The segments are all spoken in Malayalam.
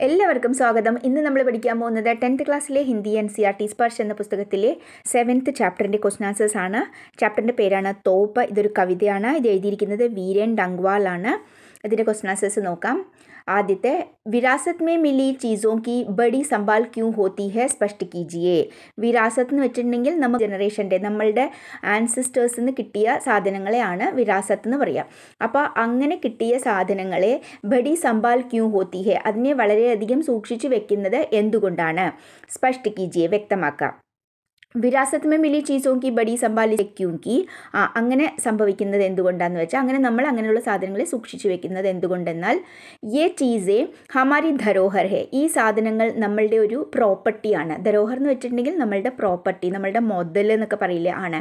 എല്ലാവർക്കും സ്വാഗതം. ഇന്ന് നമ്മൾ പഠിക്കാൻ പോകുന്നത് ടെൻത്ത് ക്ലാസ്സിലെ Hindi N C R T Sparsh എന്ന പുസ്തകത്തിലെ സെവൻത്ത് ചാപ്റ്ററിന്റെ ക്വസ്റ്റൻ ആൻസേഴ്സ് ആണ്. ചാപ്റ്ററിന്റെ പേരാണ് തോപ്പ്. ഇതൊരു കവിതയാണ്. ഇത് എഴുതിയിരിക്കുന്നത് വീരൻ ഡങ്വാൾ ആണ്. ഇതിന്റെ ക്വസ്റ്റൻ ആൻസേഴ്സ് നോക്കാം. ആദ്യത്തെ വിരാസത്ത് മേ മിലി ചീസോं की बड़ी संभाल क्यों होती है स्पष्ट कीजिए വിരാസത്ത് എന്ന് വെച്ചിട്ടുണ്ടെങ്കിൽ നമ്മൾ ജനറേഷൻ്റെ നമ്മളുടെ ആൻസിസ്റ്റേഴ്സിൽ നിന്ന് കിട്ടിയ സാധനങ്ങളെയാണ് വിരാസത്ത് എന്ന് പറയുക അപ്പോൾ അങ്ങനെ കിട്ടിയ സാധനങ്ങളെ ബഡി സംഭാൽ ക്യൂ ഹോത്തി ഹെ അതിനെ വളരെയധികം സൂക്ഷിച്ചു വെക്കുന്നത് എന്തുകൊണ്ടാണ് സ്പഷ്ട് കീജിയെ വ്യക്തമാക്കാം വിരാസത്ത് മേ മിലി ചീസോങ്കി ബടി സംഭാലി കി ആ അങ്ങനെ സംഭവിക്കുന്നത് എന്തുകൊണ്ടാന്ന് വെച്ചാൽ അങ്ങനെ നമ്മൾ അങ്ങനെയുള്ള സാധനങ്ങളെ സൂക്ഷിച്ചു വെക്കുന്നത് എന്തുകൊണ്ടെന്നാൽ യെ ചീസേ ഹമാരി ധരോഹർ ഹെ. ഈ സാധനങ്ങൾ നമ്മളുടെ ഒരു പ്രോപ്പർട്ടിയാണ് ധരോഹർ എന്ന് വെച്ചിട്ടുണ്ടെങ്കിൽ നമ്മളുടെ പ്രോപ്പർട്ടി നമ്മളുടെ മൊതൽ എന്നൊക്കെ പറയില്ലേ ആണ്.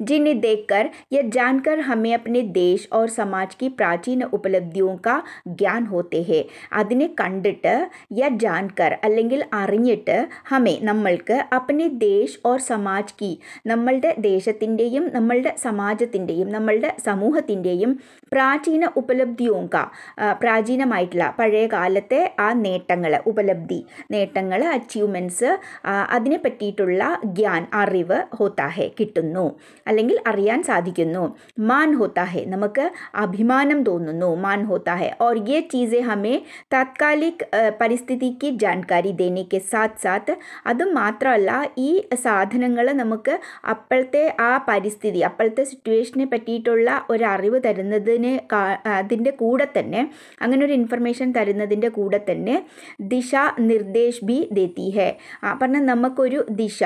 जिन्हें देखकर या जानकर हमें अपने देश और समाज की प्राचीन उपलब्धियों का ज्ञान होते हैं അതിനെ കണ്ടിട്ട് യ ജാൻകർ അല്ലെങ്കിൽ അറിഞ്ഞിട്ട് ഹമേ നമ്മൾക്ക് അപ്പനെ ദേശ് ഓർ സമാജ് കി നമ്മളുടെ ദേശത്തിൻ്റെയും നമ്മളുടെ സമാജത്തിൻ്റെയും നമ്മളുടെ സമൂഹത്തിൻ്റെയും പ്രാചീന ഉപലബ്ധിയോങ്ക പ്രാചീനമായിട്ടുള്ള പഴയ കാലത്തെ ആ നേട്ടങ്ങൾ ഉപലബ്ധി നേട്ടങ്ങൾ അച്ചീവ്മെൻറ്റ്സ് അതിനെ പറ്റിയിട്ടുള്ള ഗ്യാൻ അറിവ് ഹോത്താഹെ കിട്ടുന്നു അല്ലെങ്കിൽ അറിയാൻ സാധിക്കുന്നു. മാൻ ഹോത്താഹെ നമുക്ക് അഭിമാനം തോന്നുന്നു. മാൻ ഹോത്താഹെ ഓർ യെ ചീസെ ഹമേ താത്കാലിക് പരിസ്ഥിതിക്ക് ജാൻകാരി ദേനിക്ക് സാത്ത് സാത്ത് അത് മാത്രമല്ല ഈ സാധനങ്ങൾ നമുക്ക് അപ്പോഴത്തെ ആ പരിസ്ഥിതി അപ്പോഴത്തെ സിറ്റുവേഷനെ പറ്റിയിട്ടുള്ള ഒരു അറിവ് തരുന്നതിന് അതിന്റെ കൂടെ തന്നെ അങ്ങനെ ഒരു ഇൻഫർമേഷൻ തരുന്നതിന്റെ കൂടെ തന്നെ ദിശ നിർദ്ദേശ് ബി ദേത്തി ഹെ പറഞ്ഞാൽ നമുക്കൊരു ദിശ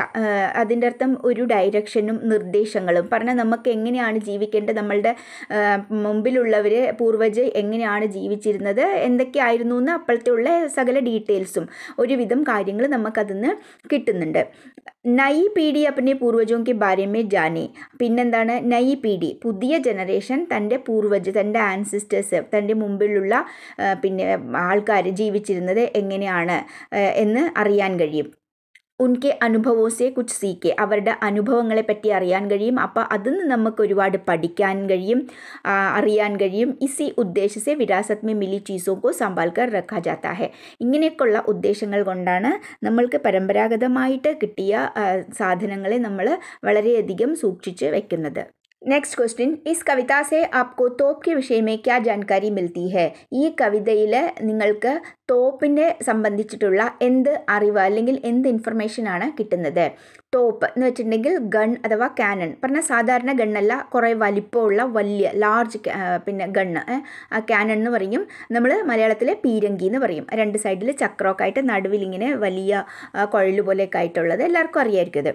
അതിന്റെ അർത്ഥം ഒരു ഡയറക്ഷനും നിർദ്ദേശങ്ങളും കാര്യങ്ങളും പറഞ്ഞാൽ നമുക്ക് എങ്ങനെയാണ് ജീവിക്കേണ്ടത്? നമ്മളുടെ മുമ്പിലുള്ളവർ പൂർവജ എങ്ങനെയാണ് ജീവിച്ചിരുന്നത്? എന്തൊക്കെയായിരുന്നു എന്ന് അപ്പോഴത്തെ ഉള്ള സകല ഡീറ്റെയിൽസും ഒരുവിധം കാര്യങ്ങൾ നമുക്കതിന്ന് കിട്ടുന്നുണ്ട്. നയി പീഡി അപ്പന്റെ പൂർവജോം കെ ബാരമേ ജാനി. പിന്നെന്താണ്? നയി ഡി പുതിയ ജനറേഷൻ തന്റെ പൂർവജ തന്റെ ആൻസിസ്റ്റേഴ്സ് തന്റെ മുമ്പിലുള്ള പിന്നെ ആൾക്കാർ ജീവിച്ചിരുന്നത് എങ്ങനെയാണ് എന്ന് അറിയാൻ കഴിയും. ഉൻകെ അനുഭവോസെ കുച്ച് സീക്കെ അവരുടെ അനുഭവങ്ങളെ പറ്റി അറിയാൻ കഴിയും. അപ്പോൾ അതിൽ നിന്ന് നമുക്ക് ഒരുപാട് പഠിക്കാൻ കഴിയും അറിയാൻ കഴിയും. ഇസി ഉദ്ദേശിച്ച് വിരാസത് മേ മിലി ചീസോ കോ സമ്പാൽക്കർ റക്കാ ജാത്താ ഹെ. ഇങ്ങനെയൊക്കെയുള്ള ഉദ്ദേശങ്ങൾ കൊണ്ടാണ് നമ്മൾക്ക് പരമ്പരാഗതമായിട്ട് കിട്ടിയ സാധനങ്ങളെ നമ്മൾ വളരെയധികം സൂക്ഷിച്ച് വെക്കുന്നത്. നെക്സ്റ്റ് ക്വസ്റ്റ്യൻ ഇസ് കവിത സെ ആപ്കോ തോപ്പ് के विषय में क्या जानकारी मिलती है ഈ കവിതയിൽ നിങ്ങൾക്ക് തോപ്പിനെ സംബന്ധിച്ചിട്ടുള്ള എന്ത് അറിവ് അല്ലെങ്കിൽ എന്ത് ഇൻഫർമേഷനാണ് കിട്ടുന്നത് തോപ്പ് എന്ന് വെച്ചിട്ടുണ്ടെങ്കിൽ ഗൺ അഥവാ കാനൺ പറഞ്ഞാൽ സാധാരണ ഗണ്ണല്ല കുറേ വലിപ്പമുള്ള വലിയ ലാർജ് പിന്നെ ഗണ്ണ് ആ കാനൺ എന്ന് പറയും നമ്മൾ മലയാളത്തിലെ പീരങ്കി എന്ന് പറയും രണ്ട് സൈഡിൽ ചക്രമൊക്കെ ആയിട്ട് നടുവിൽ ഇങ്ങനെ വലിയ കുഴൽ പോലെയൊക്കെ ആയിട്ടുള്ളത് എല്ലാവർക്കും അറിയായിരിക്കും ഇത്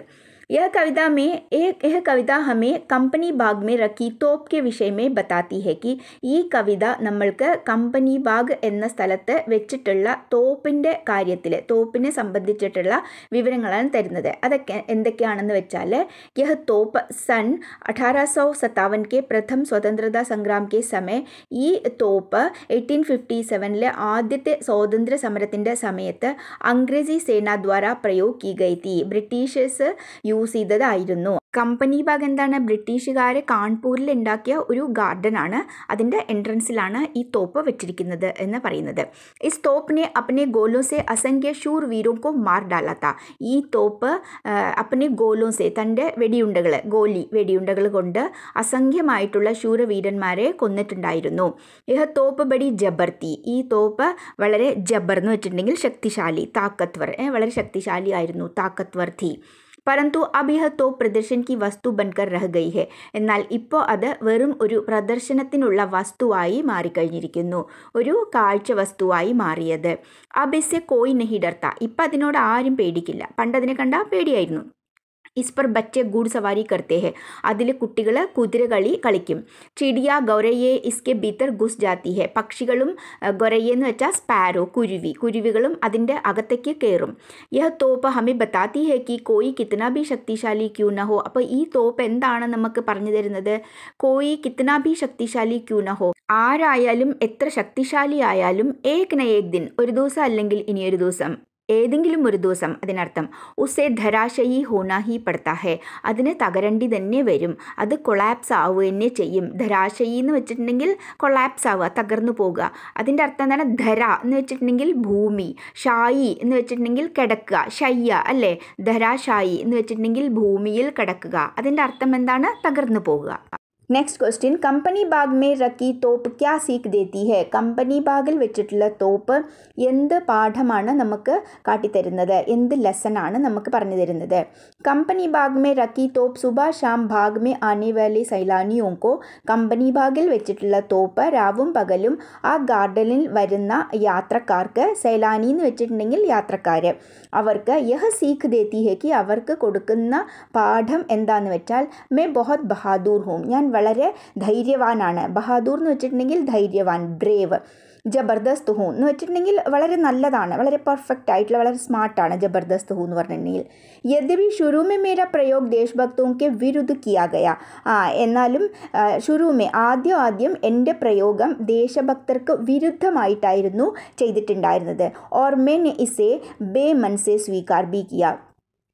यह कविता में यह कविता हमें കമ്പനി ബാഗ് മേ റക്കി തോപ്കെ വിഷയമേ ബത്താത്തി ഹെക്കി ഈ കവിത നമ്മൾക്ക് കമ്പനി ബാഗ് എന്ന സ്ഥലത്ത് വെച്ചിട്ടുള്ള തോപ്പിന്റെ കാര്യത്തിൽ തോപ്പിനെ സംബന്ധിച്ചിട്ടുള്ള വിവരങ്ങളാണ് തരുന്നത്. അതൊക്കെ എന്തൊക്കെയാണെന്ന് വെച്ചാൽ യഹ് തോപ്പ് സൺ അഠാര സൗ സത്താവൻ കെ പ്രഥം സ്വതന്ത്രതാ സംഗ്രാം കെ സമയ ഈ തോപ്പ് എയ്റ്റീൻ ഫിഫ്റ്റി സെവനിലെ ആദ്യത്തെ സ്വാതന്ത്ര്യ സമരത്തിന്റെ സമയത്ത് അംഗ്രേജി സേന ദ്വാര പ്രയോഗി ഗൈ ബ്രിട്ടീഷേഴ്സ് യു യൂസ് ചെയ്തതായിരുന്നു. കമ്പനി ബാഗ് എന്താണ്? ബ്രിട്ടീഷുകാർ കാൺപൂരിൽ ഉണ്ടാക്കിയ ഒരു ഗാർഡൻ ആണ്. അതിന്റെ എൻട്രൻസിലാണ് ഈ തോപ്പ് വെച്ചിരിക്കുന്നത് എന്ന് പറയുന്നത്. ഇസ് തോപ്പിനെ അപ്പനെ ഗോലോ സെ അസംഖ്യ ഷൂർ വീരോ കോ മാർ ഈ തോപ്പ് അപ്പനെ ഗോലോ സെ തന്റെ വെടിയുണ്ടകൾ ഗോലി വെടിയുണ്ടകൾ കൊണ്ട് അസംഖ്യമായിട്ടുള്ള ശൂരവീരന്മാരെ കൊന്നിട്ടുണ്ടായിരുന്നു. ഇഹ തോപ്പ് ബടി ജബർത്തി. ഈ തോപ്പ് വളരെ ജബർ എന്ന് വെച്ചിട്ടുണ്ടെങ്കിൽ ശക്തിശാലി താക്കത്വർ വളരെ ശക്തിശാലി ആയിരുന്നു താക്കത്വർ പരന്തു അബ് യഹ തോപ്പ് പ്രദർശൻ കി വസ്തു ബൻകർ രഹ ഗൈ ഹെ. എന്നാൽ ഇപ്പോൾ അത് വെറും ഒരു പ്രദർശനത്തിനുള്ള വസ്തുവായി മാറിക്കഴിഞ്ഞിരിക്കുന്നു. ഒരു കാഴ്ച വസ്തുവായി മാറിയത്. അബിസെ കോയി നെഹി ഡർത്ത. ഇപ്പം അതിനോട് ആരും പേടിക്കില്ല. പണ്ട് അതിനെ കണ്ടാൽ പേടിയായിരുന്നു. ഇസ് പർ ബച്ച ഗുഡ് സവാരി കർത്തേ അതിൽ കുട്ടികൾ കുതിരകളി കളിക്കും ചിടിയ ഗൗരയെ ഇസ്കെ ബീത്തർ ഗുസ് ജാത്തി ഹെ പക്ഷികളും ഗൊരയെ എന്ന് വെച്ചാൽ സ്പാരോ കുരുവി കുരുവികളും അതിന്റെ അകത്തേക്ക് കയറും യഹ തോപ്പ് ഹമി ബത്താത്തി ഹെ കി കോയി കിത്തന ബി ശക്തിശാലി ക്യൂ നഹോ അപ്പോൾ ഈ തോപ്പ് എന്താണ് നമുക്ക് പറഞ്ഞു തരുന്നത്? കോയി കിത്തന ബി ശക്തിശാലി ക്യൂ നഹോ ആരായാലും എത്ര ശക്തിശാലി ആയാലും ഏക് നയേക് ദിൻ ഒരു ദിവസം അല്ലെങ്കിൽ ഇനിയൊരു ദിവസം। ഏതെങ്കിലും ഒരു ദിവസം അതിനർത്ഥം ഉസേ ധരാശയി ഹോന ഹി പടുത്ത ഹെ അതിന് തകരണ്ടി തന്നെ വരും. അത് കൊളാപ്സ് ആവുക തന്നെ ചെയ്യും. ധരാശയി എന്ന് വെച്ചിട്ടുണ്ടെങ്കിൽ കൊളാപ്സ് ആവുക തകർന്നു പോകുക അതിന്റെ അർത്ഥം എന്താണ്? ധര എന്ന് വെച്ചിട്ടുണ്ടെങ്കിൽ ഭൂമി ഷായി എന്ന് വെച്ചിട്ടുണ്ടെങ്കിൽ കിടക്കുക ശയ്യ അല്ലേ? ധരാശായി എന്ന് വെച്ചിട്ടുണ്ടെങ്കിൽ ഭൂമിയിൽ കിടക്കുക. അതിന്റെ അർത്ഥം എന്താണ്? തകർന്നു പോകുക നെക്സ്റ്റ് ക്വസ്റ്റ്യൻ കമ്പനി ബാഗ് മേ റക്കി തോപ്പ് ക്യാ സീക്ക് ദേത്തി ഹെ? കമ്പനി ബാഗിൽ വെച്ചിട്ടുള്ള തോപ്പ് എന്ത് പാഠമാണ് നമുക്ക് കാട്ടിത്തരുന്നത്? എന്ത് ലെസണാണ് നമുക്ക് പറഞ്ഞു തരുന്നത്? കമ്പനി ബാഗ് മേ റക്കി തോപ്പ് സുബ ഷാം ഭാഗ് മേ ആനെ വാലെ സൈലാനിയോങ്കോ കമ്പനി ബാഗിൽ വെച്ചിട്ടുള്ള തോപ്പ് രാവും പകലും ആ ഗാർഡനിൽ വരുന്ന യാത്രക്കാർക്ക് സൈലാനി എന്ന് വെച്ചിട്ടുണ്ടെങ്കിൽ യാത്രക്കാർ അവർക്ക് യഹ സീഖ് ദേത്തി ഹെ കി അവർക്ക് കൊടുക്കുന്ന പാഠം എന്താന്ന് വെച്ചാൽ മേ ബഹുത് ബഹാദൂർ ഹൂം. ഞാൻ വളരെ ധൈര്യവാനാണ്. ബഹാദൂർ എന്ന് വെച്ചിട്ടുണ്ടെങ്കിൽ ധൈര്യവാൻ ബ്രേവ് ജബർദസ്ത് ഹൂ എന്ന് വെച്ചിട്ടുണ്ടെങ്കിൽ വളരെ നല്ലതാണ്. വളരെ പെർഫെക്റ്റ് ആയിട്ടുള്ള വളരെ സ്മാർട്ടാണ് ജബർദസ്ത് ഹൂ എന്ന് പറഞ്ഞിട്ടുണ്ടെങ്കിൽ. യദ്യപി ഷുരൂമെ മേര പ്രയോഗ് ദേശ്ഭക്തവും കെ വിരുദ്ധ കിയാകയ ആ എന്നാലും ഷുരൂമെ ആദ്യം ആദ്യം എന്റെ പ്രയോഗം ദേശഭക്തർക്ക് വിരുദ്ധമായിട്ടായിരുന്നു ചെയ്തിട്ടുണ്ടായിരുന്നത്. ഓർ മെൻ ബേ മൻസെ സ്വീകാർ ബി കിയ.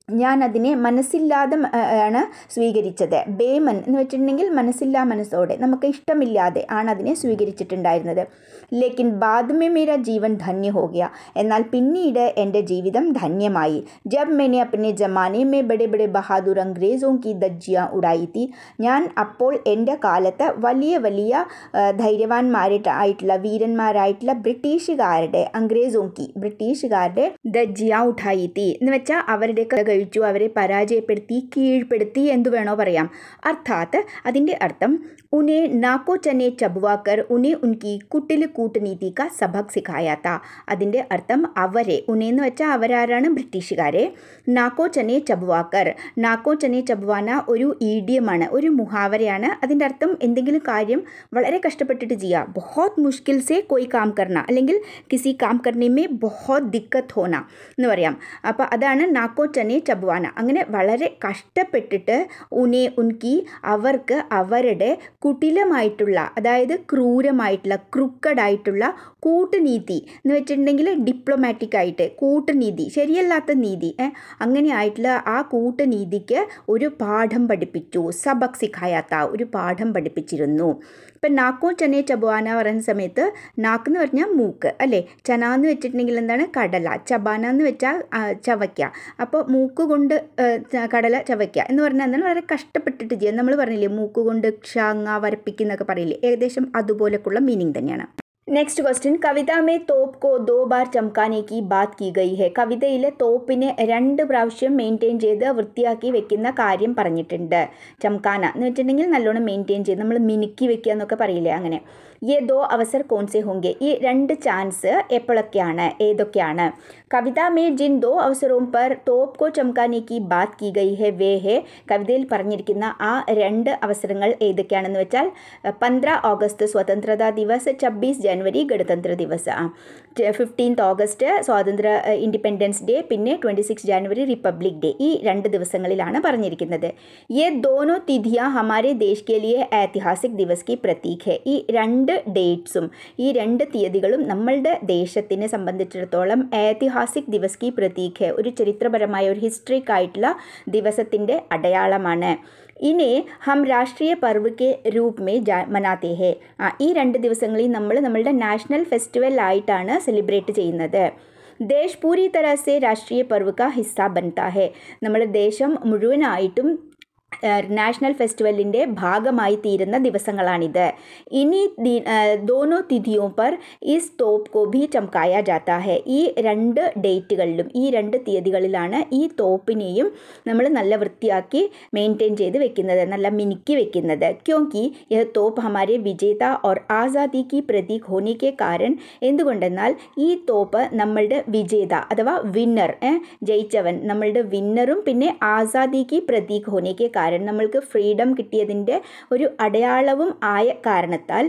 ഞാൻ അതിനെ മനസ്സില്ലാതെ ആണ് സ്വീകരിച്ചത്. ബേമൻ എന്ന് വെച്ചിട്ടുണ്ടെങ്കിൽ മനസ്സില്ലാ മനസ്സോടെ നമുക്ക് ഇഷ്ടമില്ലാതെ ആണ് അതിനെ സ്വീകരിച്ചിട്ടുണ്ടായിരുന്നത്. ലേക്കിൻ ബാദ്മേ മേര ജീവൻ ധന്യ ഹോകിയ എന്നാൽ പിന്നീട് എന്റെ ജീവിതം ധന്യമായി. ജബ് മെനെ അപ്പനെ ജമാനെ മേ ബഡെ ബഡെ ബഹാദൂർ അംഗ്രേസോ കി ദജ്ജിയ ഉടായിത്തി ഞാൻ അപ്പോൾ എന്റെ കാലത്ത് വലിയ വലിയ ധൈര്യവാന്മാരായിട്ട് ആയിട്ടുള്ള വീരന്മാരായിട്ടുള്ള ബ്രിട്ടീഷുകാരുടെ അംഗ്രേസോ കി ബ്രിട്ടീഷുകാരുടെ ദജ്ജിയ ഉഠായി തീ എന്ന് വെച്ചാൽ അവരുടെ കഴിച്ചു അവരെ പരാജയപ്പെടുത്തി കീഴ്പ്പെടുത്തി എന്തു വേണോ പറയാം. അർത്ഥാത്ത് അതിന്റെ അർത്ഥം ഉനെ നാക്കോ ചനെ ചബുവാക്കർ ഉനെ ഉൻകി കുട്ടിൽ കൂട്ടനീതി കാ സബക് സിഖായാത്ത അതിന്റെ അർത്ഥം അവരെ ഉനെ എന്ന് വെച്ചാൽ അവരാരാണ് ബ്രിട്ടീഷുകാരെ നാക്കോ ചനെ ചബുവാക്കർ നാക്കോ ചനെ ചബുവാന ഒരു ഈഡിയമാണ് ഒരു മുഹാവരയാണ് അതിന്റെ അർത്ഥം എന്തെങ്കിലും കാര്യം വളരെ കഷ്ടപ്പെട്ടിട്ട് ചെയ്യുക ബഹോത് മുഷ്കിൽ സെ കോയി കാം കർണ അല്ലെങ്കിൽ കിസി കാം കർണേ മേ ബഹോത് ദിക്കത്ത് ഹോന എന്ന് പറയാം അപ്പോൾ അതാണ് നാക്കോ ചനെ ചബുവാന അങ്ങനെ വളരെ കഷ്ടപ്പെട്ടിട്ട് ഉനെ ഉൻകി അവർക്ക് അവരുടെ കുട്ടിലമായിട്ടുള്ള അതായത് ക്രൂരമായിട്ടുള്ള ക്രുക്കഡായിട്ടുള്ള കൂട്ടുനീതി എന്ന് വെച്ചിട്ടുണ്ടെങ്കിൽ ഡിപ്ലോമാറ്റിക് ആയിട്ട് കൂട്ടുനീതി ശരിയല്ലാത്ത നീതി അങ്ങനെ ആയിട്ടുള്ള ആ കൂട്ടുനീതിക്ക് ഒരു പാഠം പഠിപ്പിച്ചു. സബക് സിഖായാത്ത ഒരു പാഠം പഠിപ്പിച്ചിരുന്നു. ഇപ്പം നാക്കോ ചനെ ചബുവാന പറയുന്ന സമയത്ത് നാക്ക് എന്ന് പറഞ്ഞാൽ മൂക്ക് അല്ലേ? ചന എന്ന് വെച്ചിട്ടുണ്ടെങ്കിൽ എന്താണ്? കടല. ചബാന എന്ന് വെച്ചാൽ ചവയ്ക്ക. അപ്പോൾ മൂക്ക് കൊണ്ട് കടല ചവയ്ക്ക എന്ന് പറഞ്ഞാൽ എന്താണ്? വളരെ കഷ്ടപ്പെട്ടിട്ട് ചെയ്യാം നമ്മൾ പറഞ്ഞില്ലേ മൂക്ക് കൊണ്ട് ക്ഷാങ്ങ വരപ്പിക്കുന്നൊക്കെ പറയില്ലേ? ഏകദേശം അതുപോലെക്കുള്ള മീനിങ് തന്നെയാണ്. നെക്സ്റ്റ് ക്വസ്റ്റ്യൻ കവിത മേ തോപ്പ് കോ ദോ ബാർ ചമക്കാനേക്ക് ബാത്ത് ബാത് കി ഗൈ ഹെ. കവിതയിലെ തോപ്പിനെ രണ്ട് പ്രാവശ്യം മെയിന്റെയിൻ ചെയ്ത് വൃത്തിയാക്കി വെക്കുന്ന കാര്യം പറഞ്ഞിട്ടുണ്ട്. ചമക്കാന എന്ന് വെച്ചിട്ടുണ്ടെങ്കിൽ നല്ലോണം മെയിന്റെയിൻ ചെയ്ത് നമ്മൾ മിനുക്കി വെക്കുക എന്നൊക്കെ പറയില്ലേ അങ്ങനെ. യേ ദോ അവസർ കോൺസെ ഹോങ്കെ ഈ രണ്ട് ചാൻസ് എപ്പോഴൊക്കെയാണ്? ഏതൊക്കെയാണ്? കവിത മേ ജിൻ ദോ അവസരവും പർ തോപ്പ് കോ ചംകാനെ കി ബാത് കി ഗൈ ഹെ വേ ഹെ കവിതയിൽ പറഞ്ഞിരിക്കുന്ന ആ രണ്ട് അവസരങ്ങൾ ഏതൊക്കെയാണെന്ന് വെച്ചാൽ പന്ത്ര ഓഗസ്റ്റ് സ്വതന്ത്രതാ ദിവസ് ഛബ്ബീസ് ജനുവരി ഗണതന്ത്ര ദിവസ്. ഫിഫ്റ്റീൻത്ത് ഓഗസ്റ്റ് സ്വാതന്ത്ര്യ ഇൻഡിപെൻഡൻസ് ഡേ പിന്നെ ട്വന്റി സിക്സ് ജനുവരി റിപ്പബ്ലിക് ഡേ. ഈ രണ്ട് ദിവസങ്ങളിലാണ് പറഞ്ഞിരിക്കുന്നത്. യെ ദോനോ തിഥിയ ഹമാരെ ദേശ് കെ ലിയെ ഐതിഹാസിക് ദിവസ് കി പ്രതീക് ഹെ ഈ രണ്ട് ഡേറ്റ്സും ഈ രണ്ട് തീയതികളും നമ്മളുടെ ദേശത്തിനെ സംബന്ധിച്ചിടത്തോളം ഐതിഹാസിക് ദിവസ് കി പ്രതീക് ഒരു ചരിത്രപരമായ ഒരു ഹിസ്റ്ററിക് ആയിട്ടുള്ള ദിവസത്തിന്റെ അടയാളമാണ്. ഇനി ഹം രാഷ്ട്രീയ പർവ് കെ രൂപ് മേ ജാ മനാത്തെ ഹേ ആ ഈ രണ്ട് ദിവസങ്ങളിൽ നമ്മൾ നമ്മളുടെ നാഷണൽ ഫെസ്റ്റിവൽ ആയിട്ടാണ് സെലിബ്രേറ്റ് ചെയ്യുന്നത്. ദേശ് പൂരി തര സെ രാഷ്ട്രീയ പർവ് കാ ഹിസ്സ ബനത്ത ഹേ. നമ്മുടെ ദേശം മുഴുവനായിട്ടും നാഷണൽ ഫെസ്റ്റിവലിന്റെ ഭാഗമായി തീരുന്ന ദിവസങ്ങളാണിത്. ഇനി ദോനോ തിഥിയോ പർ ഈ തോപ്പ് കോ ഭി ജാത്ത ഹെ. ഈ രണ്ട് ഡേറ്റുകളിലും ഈ രണ്ട് തീയതികളിലാണ് ഈ തോപ്പിനെയും നമ്മൾ നല്ല വൃത്തിയാക്കി മെയിന്റെയിൻ ചെയ്ത് വെക്കുന്നത് നല്ല മിനുക്കി വെക്കുന്നത്. ക്യോങ്കി യഹ് തോപ്പ് ഹമാരെ വിജേത ഓർ ആസാദി കി പ്രതീക് ഹോനിക്ക് കാരൻ എന്തുകൊണ്ടെന്നാൽ ഈ തോപ്പ് നമ്മളുടെ വിജേത അഥവാ വിന്നർ ജയിച്ചവൻ നമ്മളുടെ വിന്നറും പിന്നെ ആസാദി കി പ്രതീക് ഹോനിക്ക് കാരണം നമ്മൾക്ക് ഫ്രീഡം കിട്ടിയതിന്റെ ഒരു അടയാളവും ആയ കാരണത്താൽ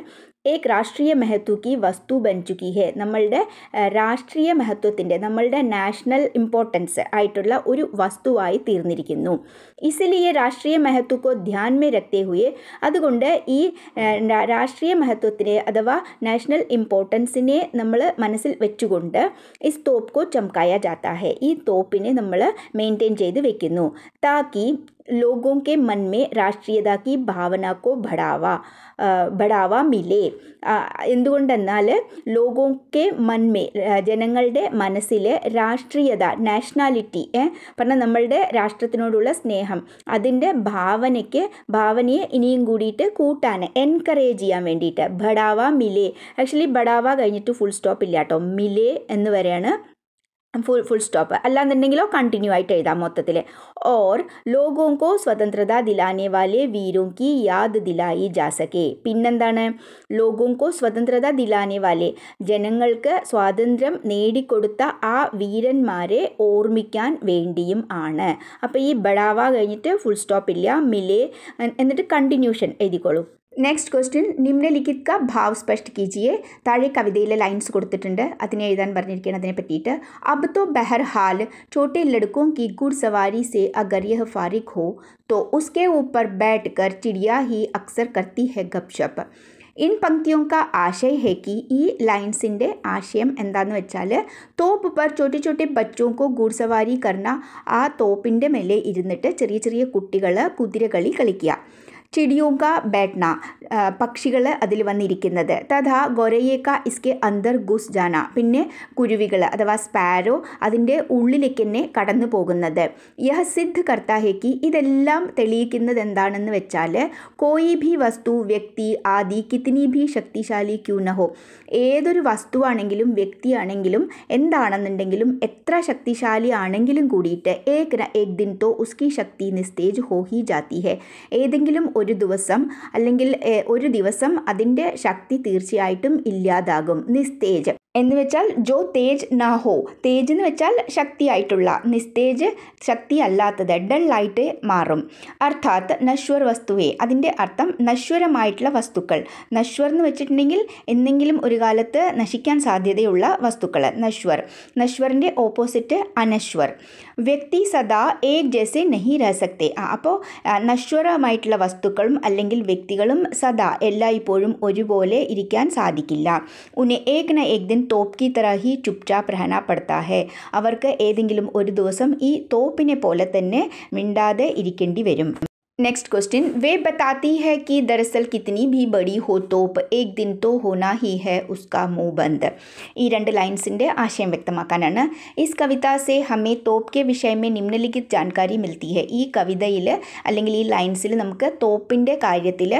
ഏക് രാഷ്ട്രീയ മഹത്വക്കി വസ്തു ബൻചുക്കി ഹെ. നമ്മളുടെ രാഷ്ട്രീയ മഹത്വത്തിന്റെ നമ്മളുടെ നാഷണൽ ഇമ്പോർട്ടൻസ് ആയിട്ടുള്ള ഒരു വസ്തുവായി തീർന്നിരിക്കുന്നു. ഇസിലിയെ രാഷ്ട്രീയ മഹത്വക്കോ ധ്യാൻമേ രക്തേ ഹുയെ. അതുകൊണ്ട് ഈ രാഷ്ട്രീയ മഹത്വത്തിനെ അഥവാ നാഷണൽ ഇമ്പോർട്ടൻസിനെ നമ്മൾ മനസ്സിൽ വെച്ചുകൊണ്ട് ഈ തോപ്പ്കോ ചമക്കായ ജാത്താ ഹെ. ഈ തോപ്പിനെ നമ്മൾ മെയിന്റെയിൻ ചെയ്ത് വെക്കുന്നു. താക്കി लोगों के मन में राष्ट्रीयता की भावना को बढ़ावा बढ़ावा मिले। എന്തുകൊണ്ടെന്നാൽ ലോകോക്കെ മന്മേ ജനങ്ങളുടെ മനസ്സിൽ രാഷ്ട്രീയത നാഷണാലിറ്റി പറഞ്ഞാൽ നമ്മളുടെ രാഷ്ട്രത്തിനോടുള്ള സ്നേഹം അതിന്റെ ഭാവനയ്ക്ക് ഭാവനയെ ഇനിയും കൂടിയിട്ട് കൂട്ടാൻ എൻകറേജ് ചെയ്യാൻ വേണ്ടിയിട്ട്. ബഡാവ മിലേ. ആക്ച്വലി ബഡാവ കഴിഞ്ഞിട്ട് ഫുൾ സ്റ്റോപ്പ് ഇല്ല കേട്ടോ. മിലേ എന്ന് വരെയാണ് ഫുൾ ഫുൾ സ്റ്റോപ്പ് അല്ലാന്നുണ്ടെങ്കിലോ കണ്ടിന്യൂ ആയിട്ട് എഴുതാം മൊത്തത്തിൽ ഓർ ലോകോങ്കോ സ്വതന്ത്രത ദിലാനേ വാലേ വീരും കി യാദ് ദിലായി ജാസക്കെ പിന്നെന്താണ്? ലോകോങ്കോ സ്വതന്ത്രത ദിലാനേ വാലേ. ജനങ്ങൾക്ക് സ്വാതന്ത്ര്യം നേടിക്കൊടുത്ത ആ വീരന്മാരെ ഓർമ്മിക്കാൻ വേണ്ടിയും ആണ്. അപ്പോൾ ഈ ബഡാവ കഴിഞ്ഞിട്ട് ഫുൾ സ്റ്റോപ്പ് ഇല്ല. മിലേ എന്നിട്ട് കണ്ടിന്യൂഷൻ എഴുതിക്കോളൂ. നെക്സ്റ്റ് ക്വസ്റ്റ്യൻ നിമ്നലിഖിത് ക ഭാവ് സ്പഷ്ട് കീജിയെ താഴെ കവിതയിലെ ലൈൻസ് കൊടുത്തിട്ടുണ്ട് അതിനെ എഴുതാൻ പറഞ്ഞിരിക്കുകയാണ് അതിനെ പറ്റിയിട്ട് അബ് തോ ബഹർ ഹാൽ छोटे लड़कों की घुड़सवारी से अगर यह फारिग हो तो उसके ऊपर बैठकर चिड़िया ही अक्सर करती है गपशप ഇൻ പങ്ക്തിയോं का ആശയ है कि ഈ ലൈൻസിൻ്റെ ആശയം എന്താന്ന് വെച്ചാൽ തോപ്പ് പർ ചോട്ടി ചോട്ടി ബച്ചോं को ഗുഡ്സവാരി കർണ ആ തോപ്പിൻ്റെ മേലെ ഇരുന്നിട്ട് ചെറിയ ചെറിയ കുട്ടികൾ കുതിരകളി കളിക്കുക ചിടിയോങ്ക ബേട്ന പക്ഷികൾ അതിൽ വന്നിരിക്കുന്നത്. തഥാ ഗൊരയേക്ക ഇസ്കെ അന്തർ ഗുസ് ജാന. പിന്നെ കുരുവികൾ അഥവാ സ്പാരോ അതിന്റെ ഉള്ളിലേക്ക് തന്നെ കടന്നു പോകുന്നത്. യഹ സിദ്ധ് കർത്താഹേക്ക് ഇതെല്ലാം തെളിയിക്കുന്നത് എന്താണെന്ന് വെച്ചാൽ കോയി ഭി വസ്തു വ്യക്തി ആദി കിത്തിനി ഭി ശക്തിശാലി ക്യൂനഹോ ഏതൊരു വസ്തുവാണെങ്കിലും വ്യക്തിയാണെങ്കിലും എന്താണെന്നുണ്ടെങ്കിലും എത്ര ശക്തിശാലി ആണെങ്കിലും കൂടിയിട്ട് ഏക് ഏക് ദിൻ തോ ഉസ്കി ശക്തി നിസ്തേജ് ഹോഹി ജാത്തി ഹെ. ഏതെങ്കിലും ഒരു ദിവസം അല്ലെങ്കിൽ ഒരു ദിവസം അതിന്റെ ശക്തി തീർച്ചയായിട്ടും ഇല്ലാതാകും. നിസ്തേജ്. എന്ന് വെച്ചാൽ ജോ തേജ് നാ ഹോ തേജ് എന്ന് വെച്ചാൽ ശക്തിയായിട്ടുള്ള നിസ്തേജ് ശക്തി അല്ലാത്തത് ഡള്ളായിട്ട് മാറും. അർത്ഥാത്ത് നശ്വർ വസ്തുവേ. അതിന്റെ അർത്ഥം നശ്വരമായിട്ടുള്ള വസ്തുക്കൾ. നശ്വർ എന്ന് വെച്ചിട്ടുണ്ടെങ്കിൽ എന്തെങ്കിലും ഒരു കാലത്ത് നശിക്കാൻ സാധ്യതയുള്ള വസ്തുക്കൾ. നശ്വർ. നശ്വറിന്റെ ഓപ്പോസിറ്റ് അനശ്വർ. വ്യക്തി സദാ ഏക് ജേസെ നഹി രഹസക്തെ. അപ്പോൾ നശ്വരമായിട്ടുള്ള വസ്തുക്കളും അല്ലെങ്കിൽ വ്യക്തികളും സദാ എല്ലായ്പ്പോഴും ഒരുപോലെ ഇരിക്കാൻ സാധിക്കില്ല. ഉന്നെ ഏക് ന ഏക് എപ്പോഴും തോപ്കീത്തറ ഹി ചുപ്ചാപ്പ് രഹന പടുത്താ അവർക്ക് ഏതെങ്കിലും ഒരു ദിവസം ഈ തോപ്പിനെ പോലെ തന്നെ മിണ്ടാതെ ഇരിക്കേണ്ടി വരും. नेक्स्ट क्वेश्चन वे बताती है कि दरअसल कितनी भी बड़ी हो तोप एक दिन तो होना ही है उसका मुंह बंद ഈ രണ്ട് ലൈൻസിൻ്റെ ആശയം വ്യക്തമാക്കാനാണ് ഇസ് കവിത സെ ഹമേ തോപ്പ് കെ വിഷയ മേ നിമ്നലിഖിത് ജാൻകാരി മിൽത്തി ഹെ ഈ കവിതയിൽ അല്ലെങ്കിൽ ഈ ലൈൻസിൽ നമുക്ക് തോപ്പിൻ്റെ കാര്യത്തിൽ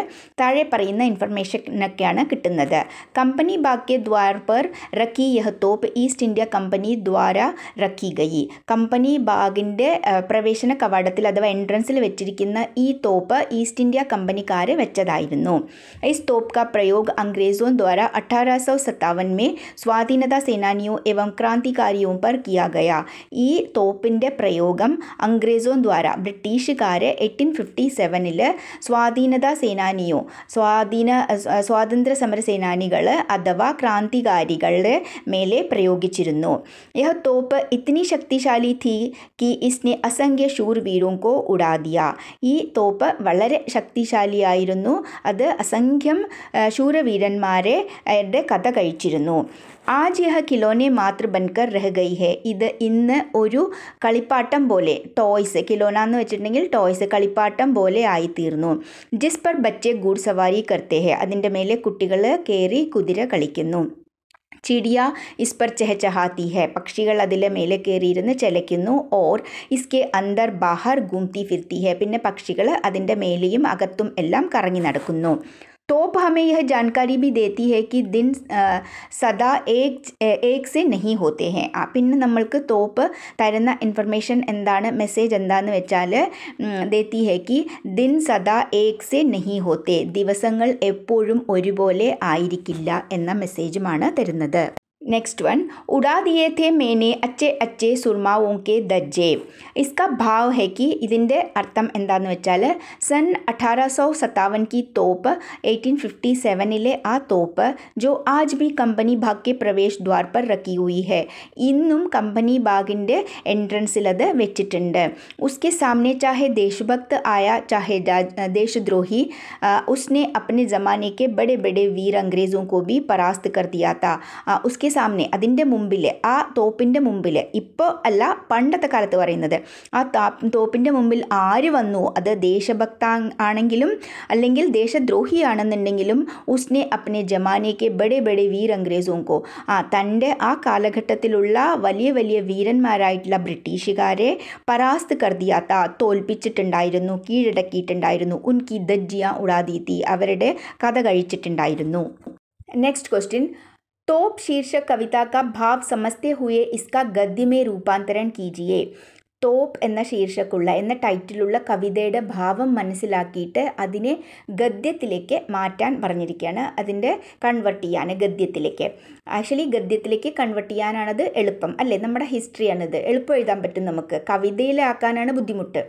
താഴെ പറയുന്ന ഇൻഫർമേഷനൊക്കെയാണ് കിട്ടുന്നത് കമ്പനി ബാഗ് കെ ദ്വാർ പർ റക്കി യഹ് തോപ്പ് ഈസ്റ്റ് ഇന്ത്യ കമ്പനി ദ്വാര റക്കി ഗയി കമ്പനി ബാഗിൻ്റെ പ്രവേശന കവാടത്തിൽ അഥവാ എൻട്രൻസിൽ വെച്ചിരിക്കുന്ന ഈ തോപ്പ് ഈസ്റ്റ് ഇന്ത്യ കമ്പനിക്കാർ വെച്ചതായിരുന്നു इस तोप का प्रयोग अंग्रेज़ों द्वारा अठारह सौ सत्तावन में स्वाधीनता सेनानियों एवं क्रांतिकारियों पर किया गया ഈ തോപ്പിൻ്റെ പ്രയോഗം അംഗ്രേസോ ദ്വാര ബ്രിട്ടീഷുകാർ എയ്റ്റീൻ ഫിഫ്റ്റി സെവനിൽ സ്വാധീനതാ സേനാനിയോ സ്വാധീന സ്വാതന്ത്ര്യ സമര സേനാനികൾ അഥവാ ക്രാന്തികാരികളുടെ മേലെ പ്രയോഗിച്ചിരുന്നു യഹ തോപ്പ് ഇത്തിനി ശക്തിശാലി थी कि इसने असंख्य शूरवीरों को उड़ा दिया ഈ തോപ്പ് വളരെ ശക്തിശാലിയായിരുന്നു. അത് അസംഖ്യം ശൂരവീരന്മാരെ അവരുടെ കഥ കഴിച്ചിരുന്നു. ആജ് യഹ കിലോനെ മാതൃ ബൻകർ രഹ ഗൈ ഹെ ഇത് ഇന്ന് ഒരു കളിപ്പാട്ടം പോലെ ടോയ്സ് കിലോന എന്ന് വെച്ചിട്ടുണ്ടെങ്കിൽ ടോയ്സ് കളിപ്പാട്ടം പോലെ ആയിത്തീർന്നു. ജിസ് പർ ബच्चे ഗൂഡ് സവാരി കർത്തേ ഹെ അതിന്റെ മേലെ കുട്ടികൾ കയറി കുതിര കളിക്കുന്നു. ചിടിയ ഇസ് पर चहचहाती है പക്ഷികൾ അതിലെ മേലെ കയറിയിരുന്ന് ചലയ്ക്കുന്നു ഓർ ഇസ്കെ അന്തർ ബാഹർ ഗൂംതി ഫിർത്തി ഹെ പിന്നെ പക്ഷികൾ അതിൻ്റെ മേലെയും അകത്തും എല്ലാം കറങ്ങി നടക്കുന്നു तोप हमें यह जानकारी भी देती है कि दिन സദാ ഏക് ഏക് സെ നഹി ഹോത്തെ ഹെ ആ പിന്നെ നമ്മൾക്ക് തോപ്പ് തരുന്ന ഇൻഫർമേഷൻ എന്താണ് മെസ്സേജ് എന്താണെന്ന് വെച്ചാൽ ദേത്തി ഹെ കി ദിൻ സദാ ഏക് സെ നഹി ഹോത്തെ ദിവസങ്ങൾ എപ്പോഴും ഒരുപോലെ ആയിരിക്കില്ല എന്ന മെസ്സേജുമാണ് തരുന്നത് नेक्स्ट वन उड़ा दिए थे मैंने अच्छे अच्छे सुरमाओं के दज्जे इसका भाव है कि ഇതിൻ്റെ अर्थम എന്താണെന്ന് सन अठारह सौ सत्तावन की तोप एटीन फिफ्टी सेवन इले आ तोप जो आज भी कंपनी भाग के प्रवेश द्वार पर रखी हुई है। ഇന്നും കമ്പനി ബാഗിൻ്റെ എൻട്രൻസിൽ അത് വെച്ചിട്ടുണ്ട്। उसके सामने चाहे देशभक्त आया, चाहे देशद्रोही उसने अपने ज़माने के बड़े बड़े वीर अंग्रेज़ों को भी परास्त कर दिया था। उसके സാമനെ അതിന്റെ മുമ്പിൽ ആ തോപ്പിന്റെ മുമ്പിൽ ഇപ്പോൾ അല്ല പണ്ടത്തെ കാലത്ത് പറയുന്നത് ആ തോപ്പിന്റെ മുമ്പിൽ ആര് വന്നു? അത് ദേശഭക്ത ആണെങ്കിലും അല്ലെങ്കിൽ ദേശദ്രോഹിയാണെന്നുണ്ടെങ്കിലും ഉസ്നെ അപ്നെ ജമാനയ്ക്ക് ബഡെ ബഡെ വീർ അംഗ്രേസോങ്കോ ആ തന്റെ ആ കാലഘട്ടത്തിലുള്ള വലിയ വലിയ വീരന്മാരായിട്ടുള്ള ബ്രിട്ടീഷുകാരെ പരാസ്ത് കർദിയാത്ത തോൽപ്പിച്ചിട്ടുണ്ടായിരുന്നു കീഴടക്കിയിട്ടുണ്ടായിരുന്നു. ഉൻകി ദജ്ജിയ ഉടാദീത്തി അവരുടെ കഥ കഴിച്ചിട്ടുണ്ടായിരുന്നു. നെക്സ്റ്റ് ക്വസ്റ്റ്യൻ तोप शीर्षक कविता का भाव समझते हुए इसका गद्य में रूपांतरण कीजिए തോപ്പ് എന്ന ശീർഷക്കുള്ള എന്ന ടൈറ്റിലുള്ള കവിതയുടെ ഭാവം മനസ്സിലാക്കിയിട്ട് അതിനെ ഗദ്യത്തിലേക്ക് മാറ്റാൻ പറഞ്ഞിരിക്കുകയാണ് അതിൻ്റെ കൺവെർട്ട് ചെയ്യാൻ ഗദ്യത്തിലേക്ക് ആക്ച്വലി ഗദ്യത്തിലേക്ക് കൺവെർട്ട് ചെയ്യാനാണത് എളുപ്പം അല്ലേ നമ്മുടെ ഹിസ്റ്ററിയാണിത് എളുപ്പം എഴുതാൻ പറ്റും നമുക്ക് കവിതയിലാക്കാനാണ് ബുദ്ധിമുട്ട്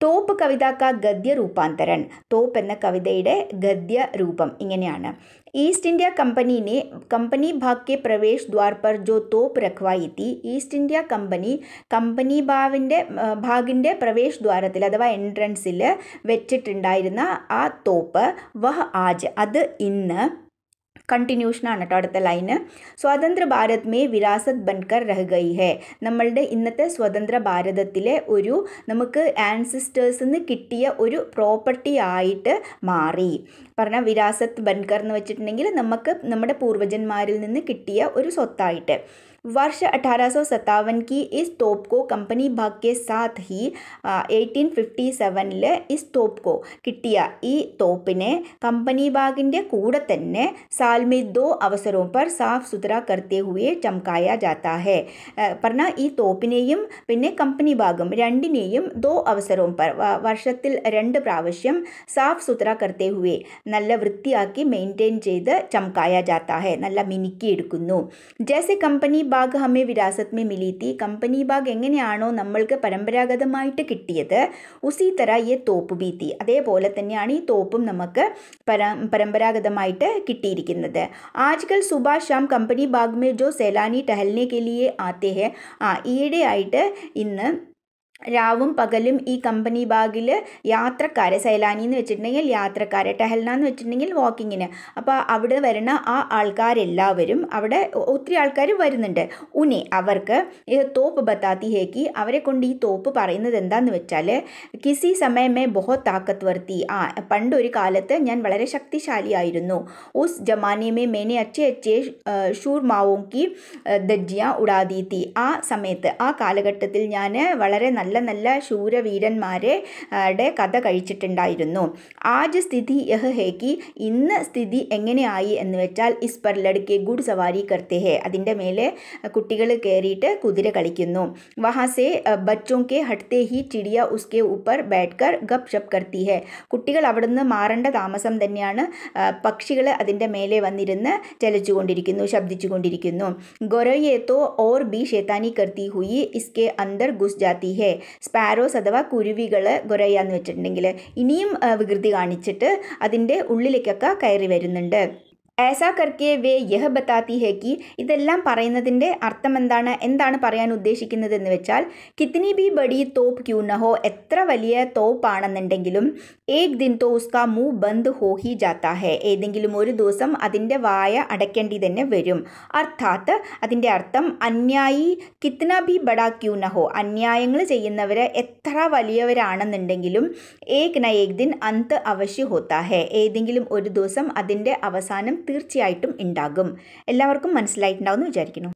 തോപ്പ് കവിതാക്ക ഗദ്യ രൂപാന്തരൻ. തോപ്പ് എന്ന കവിതയുടെ ഗദ്യ രൂപം ഇങ്ങനെയാണ്. ഈസ്റ്റ് ഇന്ത്യ കമ്പനിനെ കമ്പനി ഭാഗ്യ പ്രവേശ് ദ്വാർ പർ ജോ തോപ്പ് രഖ്വായിത്തി. ഈസ്റ്റ് ഇന്ത്യ കമ്പനി കമ്പനി ഭാവിന്റെ ഭാഗിന്റെ പ്രവേശ് ദ്വാരത്തിൽ അഥവാ എൻട്രൻസിൽ വെച്ചിട്ടുണ്ടായിരുന്ന ആ തോപ്പ് വഹ് ആജ്. അത് ഇന്ന് കണ്ടിന്യൂഷനാണ് കേട്ടോ അടുത്ത ലൈന് സ്വതന്ത്ര ഭാരത് മേ വിരാസത് ബൻകർ രഹ ഹെ ഹേ. നമ്മളുടെ ഇന്നത്തെ സ്വതന്ത്ര ഭാരതത്തിലെ ഒരു നമുക്ക് ആൻസിസ്റ്റേഴ്സിൽ നിന്ന് കിട്ടിയ ഒരു പ്രോപ്പർട്ടി ആയിട്ട് മാറി. പറഞ്ഞാൽ വിരാസത്ത് ബൻകർ എന്ന് വെച്ചിട്ടുണ്ടെങ്കിൽ നമുക്ക് നമ്മുടെ പൂർവജന്മാരിൽ നിന്ന് കിട്ടിയ ഒരു സ്വത്തായിട്ട്. वर्ष अठारह की इस तोप को कंपनी भाग के साथ ही एटीन फिफ्टी सेवन इस तोप को किटिया ई तोपे कंपनी भागिटे कूड़े तेने साल में दो अवसरों पर साफ़ सुथरा करते हुए चमकाया जाता है। पर ई तोपे कंपनी भाग रे दो अवसरों पर वर्ष रु प्रावश्यम साफ़ सुथरा करते हुए ना वृत्ति मेन्टे चमकाया जाता है ना मिनुकू जैसे कंपनी ഹമേ വിരാസത് മേ മിലി തി കമ്പനി ബാഗ് എങ്ങനെയാണോ നമ്മൾക്ക് പരമ്പരാഗതമായിട്ട് കിട്ടിയത് ഉസി തര ഈ തോപ്പ് ബി അതേപോലെ തന്നെയാണ് ഈ തോപ്പും നമുക്ക് പര പരമ്പരാഗതമായിട്ട് കിട്ടിയിരിക്കുന്നത്. ആജ്കൽ സുബാ ഷാം കമ്പനി ബാഗ് മേ ജോ സേലാനി ടഹൽനെ കെ ലിയെ ആത്തേ ഹെ. ആ ഈയിടെയായിട്ട് ഇന്ന് രാവും പകലും ഈ കമ്പനി ബാഗിൽ യാത്രക്കാരെ സൈലാനി എന്ന് വെച്ചിട്ടുണ്ടെങ്കിൽ യാത്രക്കാരെ ടെഹൽന എന്ന് വെച്ചിട്ടുണ്ടെങ്കിൽ വാക്കിങ്ങിന് അപ്പോൾ അവിടെ വരുന്ന ആ ആൾക്കാരെല്ലാവരും അവിടെ ഒത്തിരി ആൾക്കാർ വരുന്നുണ്ട്. ഉനെ അവർക്ക് തോപ്പ് ബത്താത്തി ഹേക്കി അവരെ കൊണ്ട് ഈ തോപ്പ് പറയുന്നത് എന്താണെന്ന് വെച്ചാൽ കിസി സമയമേ ബഹോ താക്കത്ത് വർത്തി. ആ പണ്ടൊരു കാലത്ത് ഞാൻ വളരെ ശക്തിശാലിയായിരുന്നു ഉസ് ജമാനിയമേ മേനെ അച്ചേ അച്ചേ ഷൂർമാവോങ്കി ദജ്ജിയ ഉടാദീത്തി ആ സമയത്ത് ആ കാലഘട്ടത്തിൽ ഞാൻ വളരെ നല്ല നല്ല നല്ല ശൂരവീരന്മാരെ കഥ കഴിച്ചിട്ടുണ്ടായിരുന്നു. ആജ് സ്ഥിതി യഹ് ഹേക്കി ഇന്ന് സ്ഥിതി എങ്ങനെയായി എന്ന് വെച്ചാൽ ഇസ് പർ ലഡ്കെ ഗുഡ് സവാരി കർത്തേ ഹേ. അതിന്റെ മേലെ കുട്ടികൾ കയറിയിട്ട് കുതിര കളിക്കുന്നു. വഹാസെ ബച്ചോക്കെ ഹട്ടെ ഹി ചിടിയ ഉസ്കെ ഉപ്പർ ബേഡ്കർ ഗപ് ഷപ്പ് കർത്തി ഹെ. കുട്ടികൾ അവിടുന്ന് മാറേണ്ട താമസം തന്നെയാണ് പക്ഷികൾ അതിന്റെ മേലെ വന്നിരുന്ന് ചലച്ചുകൊണ്ടിരിക്കുന്നു ശബ്ദിച്ചുകൊണ്ടിരിക്കുന്നു. ഗൊരയേത്തോ ഓർ ബി ഷേത്താനി കർത്തി ഹുയി ഇസ്കെ അന്തർ ഗുസ് ജാത്തി ഹെ. സ്പാരോസ് അഥവാ കുരുവികൾ ഗൊരയ്യ എന്ന് വെച്ചിട്ടുണ്ടെങ്കിൽ ഇനിയും വികൃതി കാണിച്ചിട്ട് അതിന്റെ ഉള്ളിലേക്കൊക്കെ കയറി വരുന്നുണ്ട്. ഏസാ കർക്കെ വേ യഹ് ബത്താത്തി ഹേക്കി ഇതെല്ലാം പറയുന്നതിന്റെ അർത്ഥം എന്താണ്? എന്താണ് പറയാൻ ഉദ്ദേശിക്കുന്നത് എന്ന് വെച്ചാൽ കിത്നി ബി ബഡി തോപ്പ് ക്യൂനഹോ എത്ര വലിയ തോപ്പാണെന്നുണ്ടെങ്കിലും ഏക് ദിൻ തോ ഉസ്കാ മൂ ബന്ദ് ഹോ ഹി ജാത്താ ഹെ ഏതെങ്കിലും ഒരു ദിവസം അതിന്റെ വായ അടയ്ക്കേണ്ടി തന്നെ വരും। അർത്ഥാത്ത് അതിന്റെ അർത്ഥം അന്യായി കിത്ന ബി ബഡാ ക്യൂ നഹോ അന്യായങ്ങൾ ചെയ്യുന്നവർ എത്ര വലിയവരാണെന്നുണ്ടെങ്കിലും ഏക് ന ഏക് ദിൻ അന്ത് അവശ്യ ഹോത്താ ഹെ। ഏതെങ്കിലും ഒരു ദിവസം അതിന്റെ അവസാനം തീർച്ചയായിട്ടും ഉണ്ടാകും എല്ലാവർക്കും മനസ്സിലായിട്ടുണ്ടാവും എന്ന് വിചാരിക്കുന്നു.